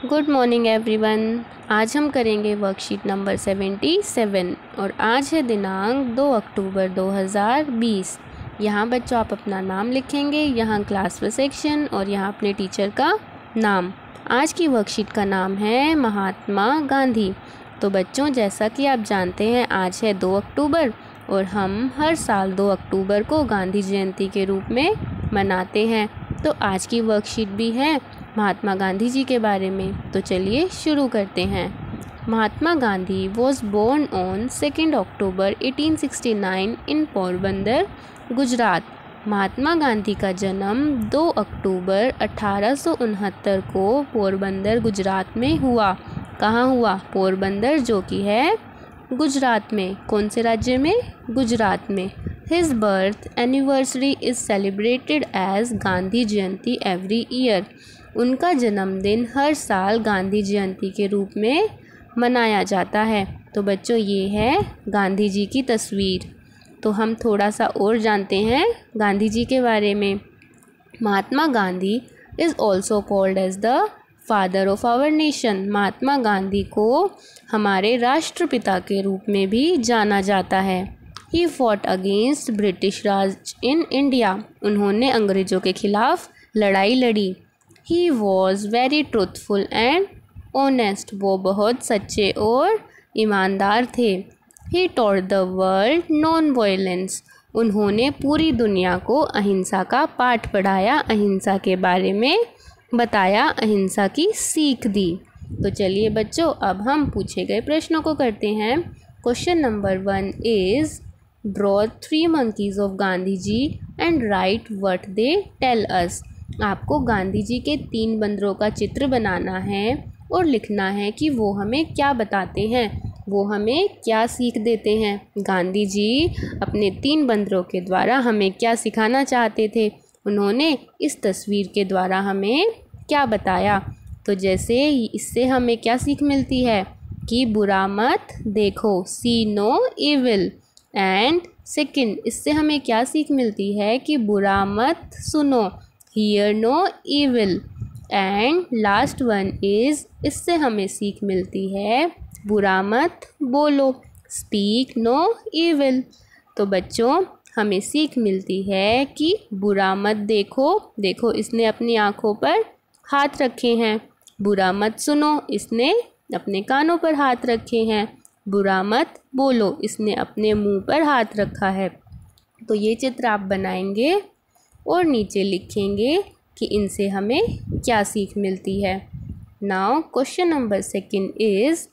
Good morning everyone आज हम करेंगे वर्कशीट नंबर सेवेंटी सेवन और आज है दिनांक दो अक्टूबर दो हज़ार बीस। यहाँ बच्चों, आप अपना नाम लिखेंगे, यहाँ क्लास व सेक्शन और यहाँ अपने टीचर का नाम। आज की वर्कशीट का नाम है महात्मा गांधी। तो बच्चों, जैसा कि आप जानते हैं, आज है दो अक्टूबर और हम हर साल दो अक्टूबर को गांधी जयंती के रूप में मनाते हैं। तो आज की वर्कशीट भी है महात्मा गांधी जी के बारे में। तो चलिए शुरू करते हैं। Mahatma Gandhi was born on second October 1869 in Porbandar Gujarat Mahatma Gandhi का जन्म 2 अक्टूबर अठारह सौ उनहत्तर को पोरबंदर गुजरात में हुआ। कहाँ हुआ? पोरबंदर जो कि है गुजरात में। कौन से राज्य में? गुजरात में। His birth anniversary is celebrated as Gandhi Jayanti every year उनका जन्मदिन हर साल गांधी जयंती के रूप में मनाया जाता है। तो बच्चों, ये है गांधी जी की तस्वीर। तो हम थोड़ा सा और जानते हैं गांधी जी के बारे में। Mahatma Gandhi is also called as the father of our nation Mahatma Gandhi को हमारे राष्ट्रपिता के रूप में भी जाना जाता है। He fought against British Raj in India उन्होंने अंग्रेज़ों के खिलाफ लड़ाई लड़ी। He was very truthful and honest वो बहुत सच्चे और ईमानदार थे। He taught the world non violence उन्होंने पूरी दुनिया को अहिंसा का पाठ पढ़ाया, अहिंसा के बारे में बताया, अहिंसा की सीख दी। तो चलिए बच्चों, अब हम पूछे गए प्रश्नों को करते हैं। Question number one is draw three monkeys of Gandhi ji and write what they tell us आपको गांधी जी के तीन बंदरों का चित्र बनाना है और लिखना है कि वो हमें क्या बताते हैं, वो हमें क्या सीख देते हैं। गांधी जी अपने तीन बंदरों के द्वारा हमें क्या सिखाना चाहते थे? उन्होंने इस तस्वीर के द्वारा हमें क्या बताया? तो जैसे इससे हमें क्या सीख मिलती है कि बुरा मत देखो see no evil and second इससे हमें क्या सीख मिलती है कि बुरा मत सुनो। Hear no evil and last one is इससे हमें सीख मिलती है, बुरा मत बोलो स्पीक नो ईविल तो बच्चों, हमें सीख मिलती है कि बुरा मत देखो देखो इसने अपनी आँखों पर हाथ रखे हैं. बुरा मत सुनो, इसने अपने कानों पर हाथ रखे हैं. बुरा मत बोलो, इसने अपने मुँह पर हाथ रखा है. तो ये चित्र आप बनाएँगे. और नीचे लिखेंगे कि इनसे हमें क्या सीख मिलती है। Now question number second is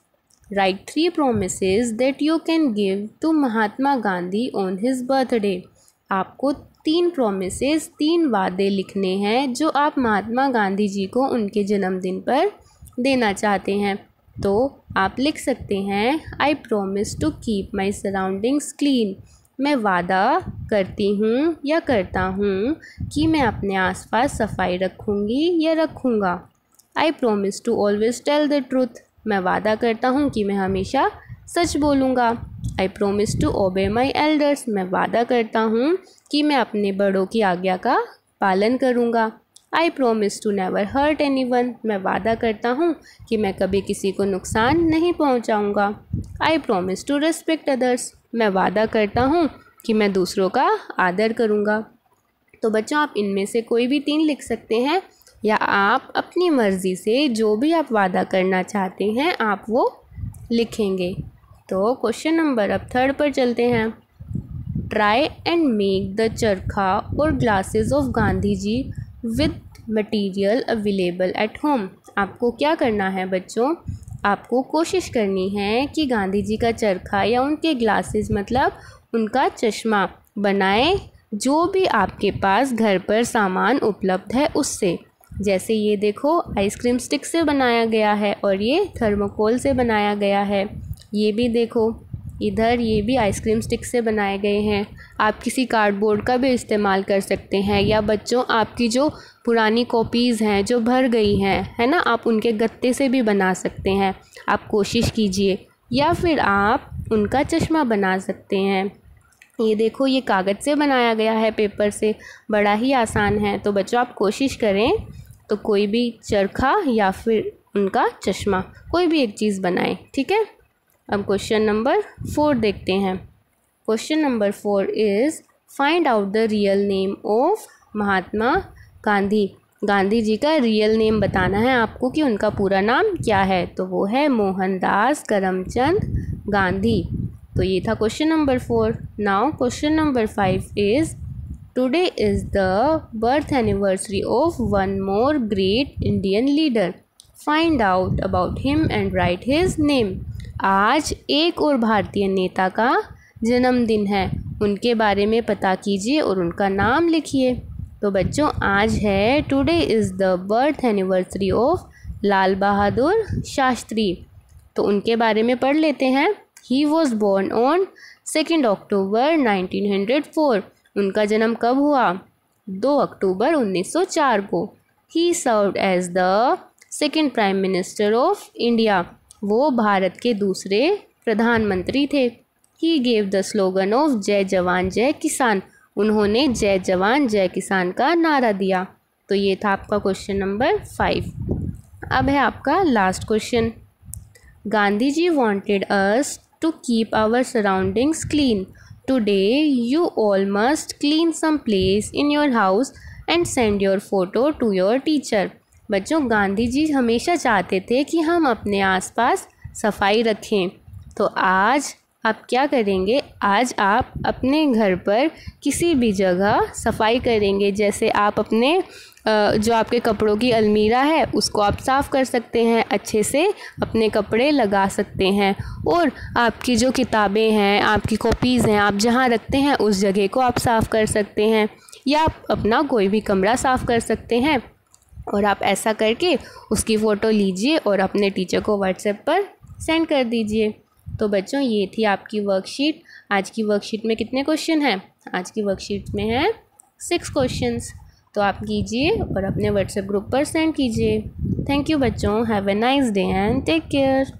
write three promise that you can give to Mahatma Gandhi on his birthday आपको तीन प्रोमिस तीन वादे लिखने हैं जो आप महात्मा गांधी जी को उनके जन्मदिन पर देना चाहते हैं। तो आप लिख सकते हैं I promise to keep my surroundings clean मैं वादा करती हूँ या करता हूँ कि मैं अपने आसपास सफ़ाई रखूँगी या रखूँगा। I promise to always tell the truth मैं वादा करता हूँ कि मैं हमेशा सच बोलूँगा। आई promise to obey my elders मैं वादा करता हूँ कि मैं अपने बड़ों की आज्ञा का पालन करूँगा। I promise to never hurt anyone मैं वादा करता हूँ कि मैं कभी किसी को नुकसान नहीं पहुँचाऊँगा। I promise to respect others मैं वादा करता हूँ कि मैं दूसरों का आदर करूँगा। तो बच्चों, आप इनमें से कोई भी तीन लिख सकते हैं या आप अपनी मर्ज़ी से जो भी आप वादा करना चाहते हैं, आप वो लिखेंगे। तो क्वेश्चन नंबर, अब थर्ड पर चलते हैं। Try and make the charkha और glasses of Gandhi ji with material available at home. आपको क्या करना है बच्चों? आपको कोशिश करनी है कि गांधी जी का चरखा या उनके ग्लासेस मतलब उनका चश्मा बनाएँ जो भी आपके पास घर पर सामान उपलब्ध है उससे। जैसे ये देखो, आइसक्रीम स्टिक से बनाया गया है और ये थर्मोकोल से बनाया गया है। ये भी देखो। इधर ये भी आइसक्रीम स्टिक से बनाए गए हैं। आप किसी कार्डबोर्ड का भी इस्तेमाल कर सकते हैं या बच्चों, आपकी जो पुरानी कॉपीज़ हैं, जो भर गई हैं, है ना, आप उनके गत्ते से भी बना सकते हैं। आप कोशिश कीजिए या फिर आप उनका चश्मा बना सकते हैं। ये देखो, ये कागज़ से बनाया गया है, पेपर से। बड़ा ही आसान है। तो बच्चों, आप कोशिश करें तो कोई भी चरखा या फिर उनका चश्मा, कोई भी एक चीज़ बनाए, ठीक है? अब क्वेश्चन नंबर फोर देखते हैं। Question number four is find out the real name of Mahatma Gandhi. Gandhi ji का रियल नेम बताना है आपको कि उनका पूरा नाम क्या है। तो वो है मोहनदास करमचंद गांधी। तो ये था question number four now question number five is today is the birth anniversary of one more great Indian leader find out about him and write his name आज एक और भारतीय नेता का जन्मदिन है। उनके बारे में पता कीजिए और उनका नाम लिखिए। तो बच्चों, आज है today is the birth anniversary of Lal Bahadur Shastri. तो उनके बारे में पढ़ लेते हैं। He was born on second October 1904 उनका जन्म कब हुआ? दो अक्टूबर 1904 को। He serve as the second prime minister of India वो भारत के दूसरे प्रधानमंत्री थे। He gave the slogan of Jai Jawan, Jai किसान उन्होंने जय जवान, जय किसान का नारा दिया। तो ये था आपका क्वेश्चन नंबर फाइव अब है आपका last question Gandhi ji wanted us to keep our surroundings clean today you all must clean some place in your house and send your photo to your teacher बच्चों गांधी जी हमेशा चाहते थे कि हम अपने आसपास सफ़ाई रखें। तो आज आप क्या करेंगे? आज आप अपने घर पर किसी भी जगह सफ़ाई करेंगे। जैसे आप अपने जो आपके कपड़ों की अलमीरा है, उसको आप साफ़ कर सकते हैं, अच्छे से अपने कपड़े लगा सकते हैं। और आपकी जो किताबें हैं, आपकी कॉपीज़ हैं, आप जहाँ रखते हैं, उस जगह को आप साफ़ कर सकते हैं। या आप अपना कोई भी कमरा साफ़ कर सकते हैं। और आप ऐसा करके उसकी फ़ोटो लीजिए और अपने टीचर को व्हाट्सएप पर सेंड कर दीजिए। तो बच्चों, ये थी आपकी वर्कशीट आज की वर्कशीट में कितने क्वेश्चन हैं? आज की वर्कशीट में है सिक्स क्वेश्चन तो आप कीजिए और अपने व्हाट्सएप ग्रुप पर सेंड कीजिए। थैंक यू बच्चों। Have a nice day and take care